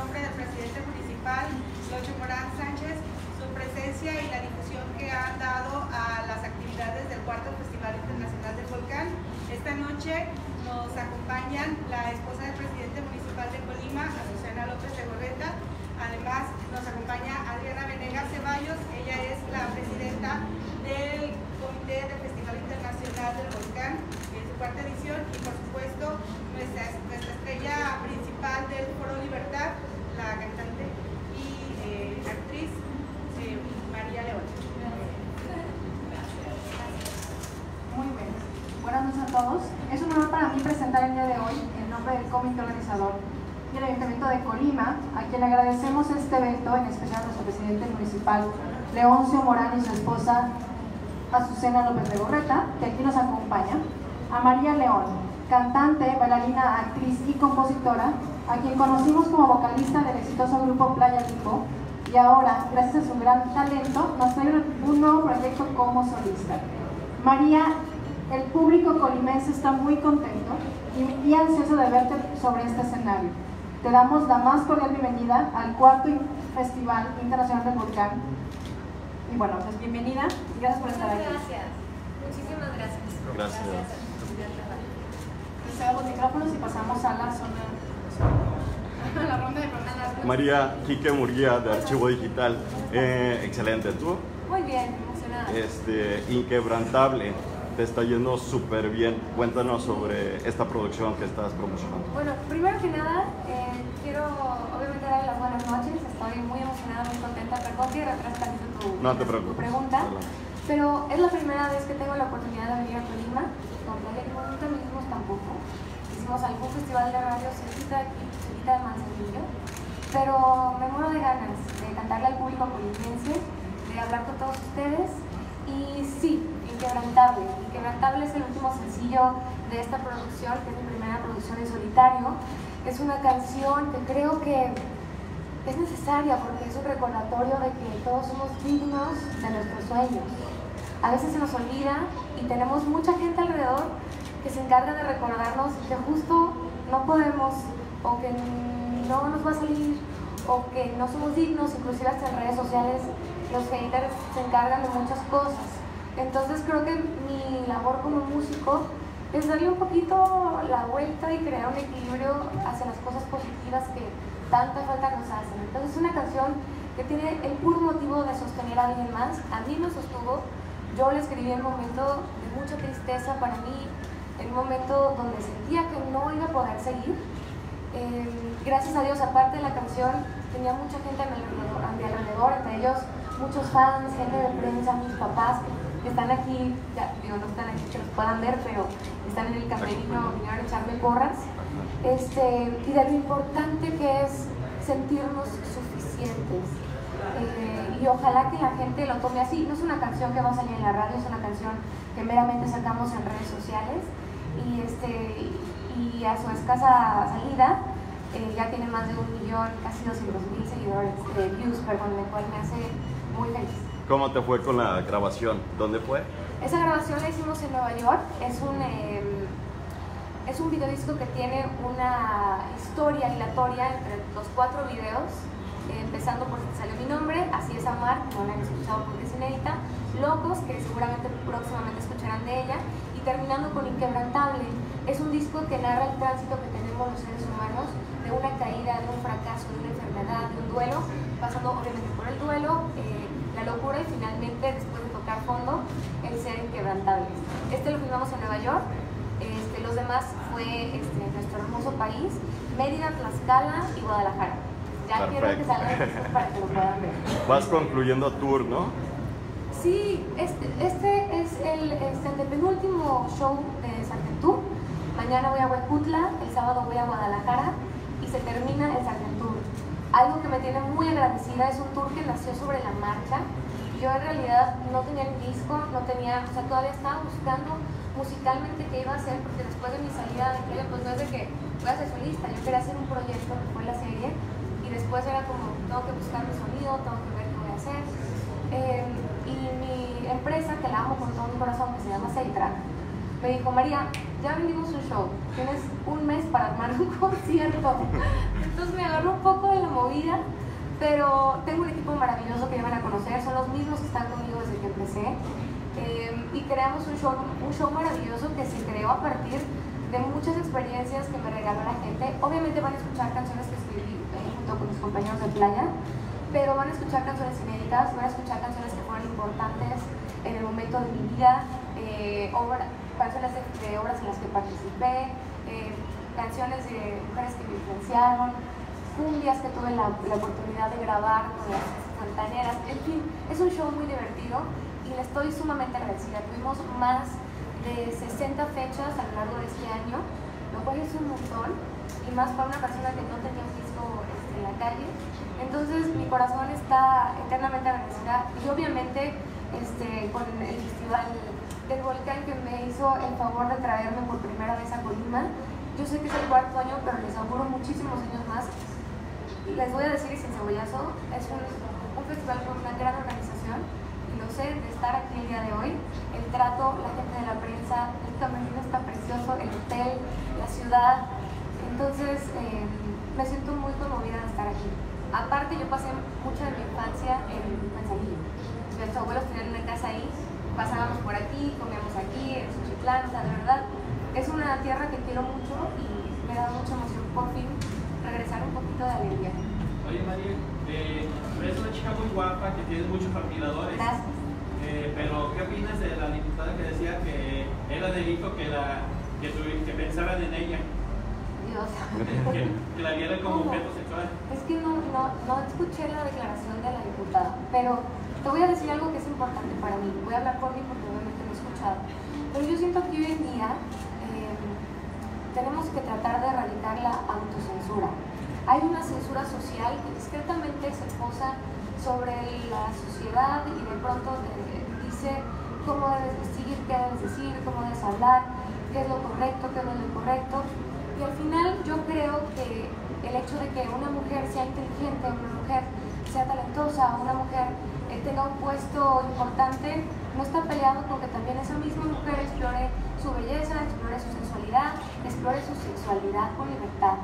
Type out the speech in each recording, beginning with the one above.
nombre del presidente municipal, Locho Morán Sánchez, su presencia y la difusión que han dado a las actividades del cuarto Festival Internacional del Volcán. Esta noche nos acompañan la esposa del presidente municipal de Colima, Azucena López de Gorreta. Además, nos acompaña Adriana Venegas Ceballos, ella es la presidenta del Comité del Festival Internacional del Volcán en su cuarta edición y por supuesto nuestra, nuestra estrella principal del Foro Libertad, la cantante y eh, actriz eh, María León. Muy bien. Buenas noches a todos. Es un honor para mí presentar el día de hoy en nombre del comité organizador y el Ayuntamiento de Colima, a quien agradecemos este evento, en especial a nuestro presidente municipal, Leoncio Morán y su esposa Azucena López de Gorreta, que aquí nos acompaña, a María León, cantante, bailarina, actriz y compositora, a quien conocimos como vocalista del exitoso grupo Playa Limbo, y ahora, gracias a su gran talento, nos trae un nuevo proyecto como solista. María, el público colimense está muy contento y, y ansioso de verte sobre este escenario. Te damos la más cordial bienvenida al cuarto Festival Internacional del Volcán. Y bueno, pues bienvenida y gracias por estar aquí. Gracias. Muchísimas gracias. Gracias. Los micrófonos y pasamos a la zona. a la ronda de preguntas. María Quique Murguía de Archivo Digital. Eh, excelente. ¿Tú? Muy bien, emocionada. Este, inquebrantable. Te está yendo súper bien. Cuéntanos sobre esta producción que estás promocionando. Bueno, primero que nada, eh, quiero obviamente darle las buenas noches. Estoy muy emocionada, muy contenta. Perdón que retrasé tantito tu, No te tu preocupes. pregunta. Adelante. Pero es la primera vez que tengo la oportunidad de venir a Colima. Con Playa nunca vinimos tampoco. Hicimos algún festival de radio cerquita aquí, cerquita de Manzanillo. Pero me muero de ganas de cantarle al público colimense, de hablar con todos ustedes. Y sí, Inquebrantable. Inquebrantable es el último sencillo de esta producción, que es mi primera producción en solitario. Es una canción que creo que es necesaria porque es un recordatorio de que todos somos dignos de nuestros sueños. A veces se nos olvida y tenemos mucha gente alrededor que se encarga de recordarnos que justo no podemos o que no nos va a salir o que no somos dignos, inclusive hasta en redes sociales los haters se encargan de muchas cosas. Entonces creo que mi labor como músico es darle un poquito la vuelta y crear un equilibrio hacia las cosas positivas que tanta falta nos hacen. Entonces es una canción que tiene el puro motivo de sostener a alguien más. A mí me sostuvo. Yo la escribí en un momento de mucha tristeza para mí, en un momento donde sentía que no iba a poder seguir. Eh, gracias a Dios, aparte de la canción, tenía mucha gente a mi alrededor, a mi alrededor, entre ellos muchos fans, gente de prensa, mis papás, están aquí, ya, digo, no están aquí que los puedan ver, pero están en el camerino, vinieron a echarme porras, este, y de lo importante que es sentirnos suficientes. Eh, y ojalá que la gente lo tome así. No es una canción que va a salir en la radio, es una canción que meramente sacamos en redes sociales y, este, y a su escasa salida eh, ya tiene más de un millón, casi 200 mil seguidores, de views, perdón, lo cual me hace muy feliz. ¿Cómo te fue con la grabación? ¿Dónde fue? Esa grabación la hicimos en Nueva York. Es un, eh, es un videodisco que tiene una historia dilatoria entre los cuatro videos. empezando por Salió mi nombre, Así es Amar, no la han escuchado porque es inédita. Locos, que seguramente próximamente escucharán de ella. Y terminando con Inquebrantable. Es un disco que narra el tránsito que tenemos los seres humanos de una caída, de un fracaso, de una enfermedad, de un duelo, pasando obviamente por el duelo. eh, la locura y finalmente, después de tocar fondo, el ser inquebrantables. Este lo filmamos en Nueva York, este, los demás fue este, nuestro hermoso país, Mérida, Tlaxcala y Guadalajara. Ya quiero que Perfecto. salgan para que lo puedan ver. Vas concluyendo tour, ¿no? Sí, este, este es el, este, el penúltimo show de Sargentú. Mañana voy a Huejutla, el sábado voy a Guadalajara y se termina el Sargentú. Algo que me tiene muy agradecida es un tour que nació sobre la marcha. Yo en realidad no tenía el disco, no tenía, o sea, todavía estaba buscando musicalmente qué iba a hacer, porque después de mi salida de Playa, pues no es de que voy a ser solista, yo quería hacer un proyecto que fue la serie y después era como, tengo que buscar mi sonido, tengo que ver qué voy a hacer. Eh, y mi empresa, que la amo con todo mi corazón, que se llama Seitra, me dijo, María, ya vendimos un show, tienes un mes para armar un concierto. entonces me agarró un poco de la movida, pero tengo un equipo maravilloso que ya van a conocer, son los mismos que están conmigo desde que empecé. Eh, y creamos un show, un show maravilloso que se creó a partir de muchas experiencias que me regaló la gente. Obviamente van a escuchar canciones que escribí eh, junto con mis compañeros de playa, pero van a escuchar canciones inéditas, van a escuchar canciones que fueron importantes en el momento de mi vida, eh, canciones de, obras en las que participé, eh, canciones de mujeres que me influenciaron, cumbias que tuve la, la oportunidad de grabar con las fontaneras, en fin, es un show muy divertido y le estoy sumamente agradecida. Tuvimos más de 60 fechas a lo largo de este año, lo cual es un montón, y más para una persona que no tenía un disco este, en la calle. Entonces mi corazón está eternamente agradecida y obviamente este, con el festival del volcán que me hizo el favor de traerme por primera vez a Colima. Yo sé que es el cuarto año, pero les auguro muchísimos años más. Les voy a decir y sin cebollazo, es un, festival con una gran organización de estar aquí el día de hoy. El trato, la gente de la prensa, el camerino está precioso, el hotel, la ciudad. Entonces eh, me siento muy conmovida de estar aquí. Aparte yo pasé mucha de mi infancia en Manzanillo. Mis abuelos tenían una casa ahí, pasábamos por aquí, comíamos aquí, en Suchitlán, o sea, de verdad, es una tierra que quiero mucho y me da mucha emoción por fin regresar un poquito de alegría. Oye María, eh, eres una chica muy guapa que tiene muchos admiradores. Gracias. Eh, pero, ¿qué opinas de la diputada que decía que era delito que, la, que, que pensaran en ella? Dios. Que, la vieran como objeto sexual. Es que no, no, no escuché la declaración de la diputada, pero te voy a decir algo que es importante para mí. Voy a hablar por mí porque obviamente no he escuchado. Pero yo siento que hoy en día eh, tenemos que tratar de erradicar la autocensura. Hay una censura social que discretamente se posa sobre la sociedad y de pronto te dice cómo debes vestir, qué debes decir, cómo debes hablar, qué es lo correcto, qué no es lo incorrecto. Y al final yo creo que el hecho de que una mujer sea inteligente, una mujer sea talentosa, una mujer eh, tenga un puesto importante, no está peleado con que también esa misma mujer explore su belleza, explore su sensualidad, explore su sexualidad con libertad.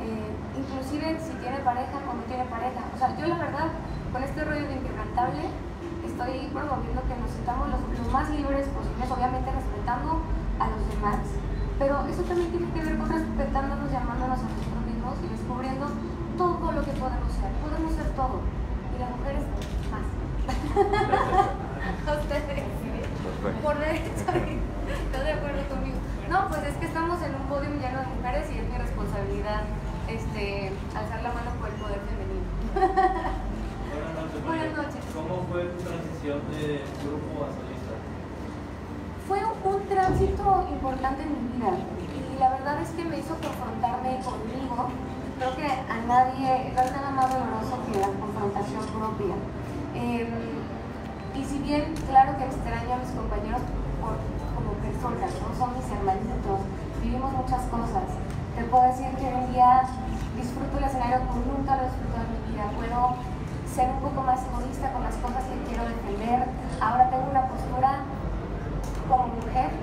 Eh, inclusive si tiene pareja o no tiene pareja. O sea, yo la verdad con este rollo de inquebrantable estoy promoviendo que nos sintamos los, más libres posibles, obviamente respetando a los demás, pero eso también tiene que ver con respetándonos, llamándonos a nosotros mismos y descubriendo todo lo que podemos ser. Podemos ser todo y las mujeres más. Ustedes. Por derecho. ¿Estás de acuerdo conmigo? No, pues es que estamos en un podio lleno de mujeres y es mi responsabilidad este, alzar la mano por el poder femenino. Buenas noches. ¿Cómo fue tu transición de grupo a solista? Fue un, tránsito importante en mi vida y la verdad es que me hizo confrontarme conmigo. Creo que a nadie, no hay nada más doloroso que la confrontación propia. Em, y si bien, claro que extraño a mis compañeros como personas, ¿no? son mis hermanitos, vivimos muchas cosas. Te puedo decir que en día disfruto el escenario como nunca lo disfruto en mi vida. Puedo ser un poco más egoísta con las cosas que quiero defender. Ahora tengo una postura como mujer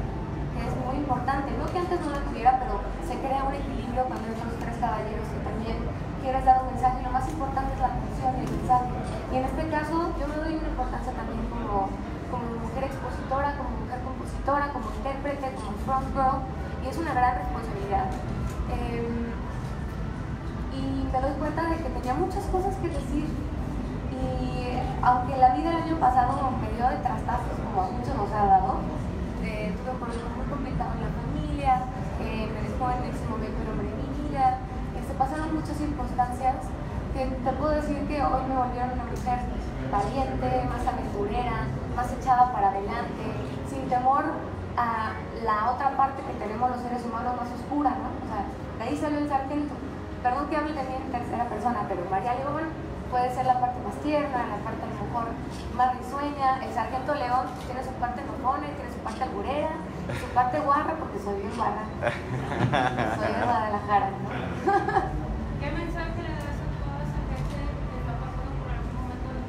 que es muy importante. No que antes no la tuviera, pero se crea un equilibrio cuando los tres caballeros que también quieres dar un mensaje. Lo más importante es la función y el mensaje. Y en este caso yo me doy una importancia también como, como mujer expositora, como mujer compositora, como intérprete, como front row. Y es una gran responsabilidad. Em, y me doy cuenta de que tenía muchas cosas que decir y aunque la vida el año pasado me dio de trastazos, como a muchos nos ha dado, un problema muy complicado en la familia, eh, me dejó en ese momento el hombre de mi vida, se pasaron muchas circunstancias que te puedo decir que hoy me volvieron una mujer valiente, más aventurera, más echada para adelante, sin temor a la otra parte que tenemos los seres humanos más oscura, ¿no? O sea, de ahí salió el sargento. Perdón que hable de mí en tercera persona, pero María León puede ser la parte más tierna, la parte a lo mejor más risueña. El sargento León tiene su parte enojona, tiene su parte alburera, su parte guarra, porque soy bien guarra. soy de Guadalajara, ¿no? ¿Qué mensaje le das a toda esa gente que está pasando por algún momento de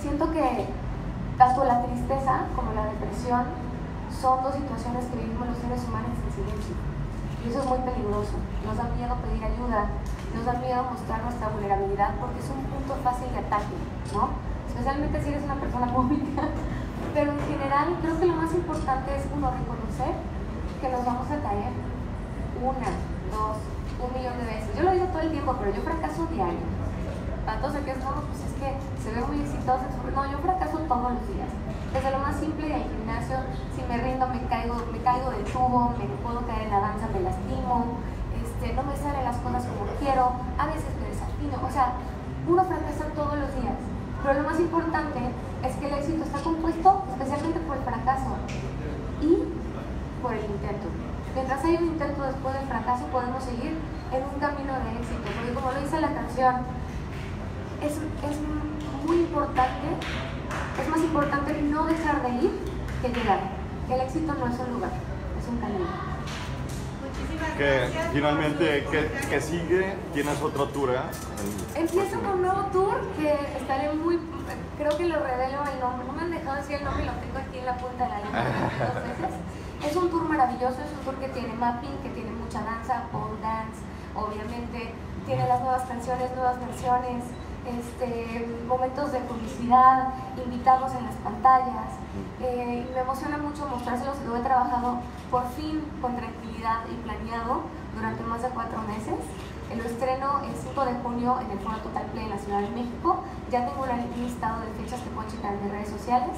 Siento que tanto la tristeza como la depresión son dos situaciones que vivimos los seres humanos en silencio. Y eso es muy peligroso. Nos da miedo pedir ayuda, nos da miedo mostrar nuestra vulnerabilidad porque es un punto fácil de ataque, ¿no? Especialmente si eres una persona pública. Pero en general creo que lo más importante es uno reconocer que nos vamos a caer una, dos, un millón de veces. Yo lo digo todo el tiempo, pero yo fracaso diario. Para todos aquellos, no, pues es que se ve muy exitoso. No, yo fracaso todos los días. Desde lo más simple del gimnasio, si me rindo, me caigo, me caigo del tubo, me puedo caer en la danza, me lastimo, este, no me salen las cosas como quiero, a veces me desafino. O sea, uno fracasa todos los días. Pero lo más importante es que el éxito está compuesto especialmente por el fracaso y por el intento. Mientras hay un intento después del fracaso, podemos seguir en un camino de éxito. Porque como lo dice la canción, es, es muy importante es más importante no dejar de ir que llegar. El éxito no es un lugar, es un camino. Que finalmente, ¿qué, qué sigue? ¿Tienes otro tour? eh? El Empiezo próximo. con un nuevo tour que estaré muy. Creo que lo revelo el nombre. No me han dejado decir el nombre, lo tengo aquí en la punta de la lengua dos veces. Es un tour maravilloso, es un tour que tiene mapping, que tiene mucha danza, pole dance, obviamente tiene las nuevas canciones, nuevas versiones, este, momentos de publicidad, invitados en las pantallas. Eh, y me emociona mucho mostrárselos, lo he trabajado por fin con tranquilidad y planeado durante más de cuatro meses. Eh, Lo estreno el 5 de junio en el Foro Total Play en la Ciudad de México. Ya tengo un listado de fechas que pueden checar en mis redes sociales.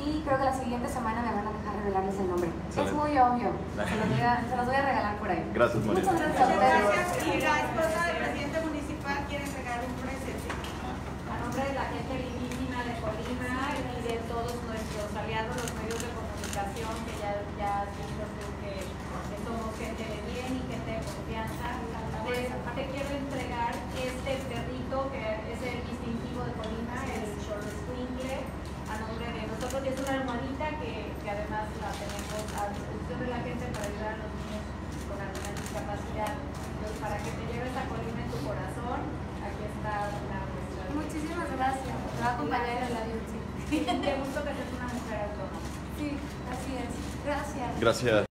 Y creo que la siguiente semana me van a dejar revelarles el nombre. Es muy obvio. Se los, voy a, se los voy a regalar por ahí. Gracias, María. Muchas gracias a ustedes. gracias. Y la esposa del presidente municipal quiere entregar un presente. A nombre de la gente lindísima y de todos nuestros aliados, los medios de comunicación, que ya, ya siento que, que somos gente de bien y gente de confianza, te, te quiero entregar este perrito que es el distintivo de Colima, el Squinkle, a nombre de nosotros. Y es una almohadita que, que además la tenemos a disposición de la gente para ayudar a los niños con alguna discapacidad. Entonces, para que te lleves a Colima en tu corazón, aquí está una muestra. de- Muchísimas gracias. Me va a acompañar en el avión. sí. Qué gusto que seas una mujer autónoma. Sí, así es. Gracias. Gracias.